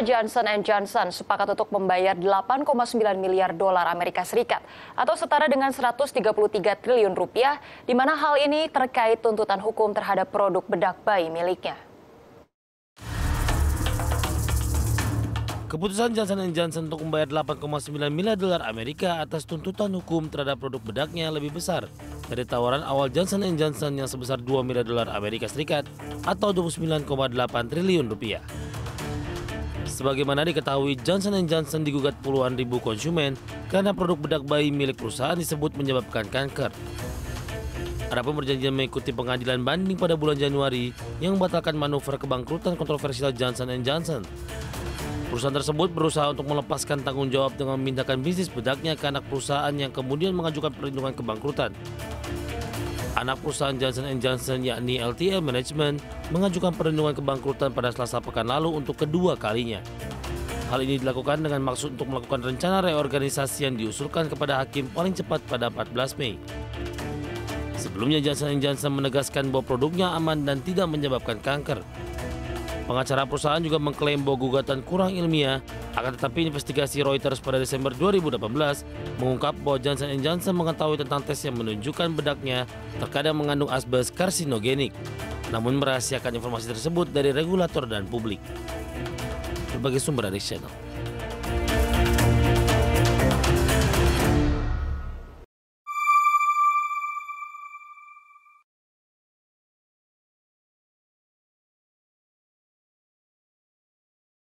Johnson Johnson sepakat untuk membayar 8,9 miliar dolar Amerika Serikat atau setara dengan 133 triliun rupiah, di mana hal ini terkait tuntutan hukum terhadap produk bedak bayi miliknya. Keputusan Johnson Johnson untuk membayar 8,9 miliar dolar Amerika atas tuntutan hukum terhadap produk bedaknya lebih besar dari tawaran awal Johnson Johnson yang sebesar 2 miliar dolar Amerika Serikat atau 29,8 triliun rupiah. Sebagaimana diketahui, Johnson Johnson digugat puluhan ribu konsumen karena produk bedak bayi milik perusahaan disebut menyebabkan kanker. Adapun perjanjian mengikuti pengadilan banding pada bulan Januari yang membatalkan manuver kebangkrutan kontroversial Johnson Johnson. Perusahaan tersebut berusaha untuk melepaskan tanggung jawab dengan memindahkan bisnis bedaknya ke anak perusahaan yang kemudian mengajukan perlindungan kebangkrutan. Anak perusahaan Johnson Johnson yakni LTM Management mengajukan perlindungan kebangkrutan pada selasa pekan lalu untuk kedua kalinya. Hal ini dilakukan dengan maksud untuk melakukan rencana reorganisasi yang diusulkan kepada hakim paling cepat pada 14 Mei. Sebelumnya Johnson Johnson menegaskan bahwa produknya aman dan tidak menyebabkan kanker. Pengacara perusahaan juga mengklaim bahwa gugatan kurang ilmiah, akan tetapi investigasi Reuters pada Desember 2018 mengungkap bahwa Johnson Johnson mengetahui tentang tes yang menunjukkan bedaknya terkadang mengandung asbes karsinogenik, namun merahasiakan informasi tersebut dari regulator dan publik. Berbagai sumber dari channel.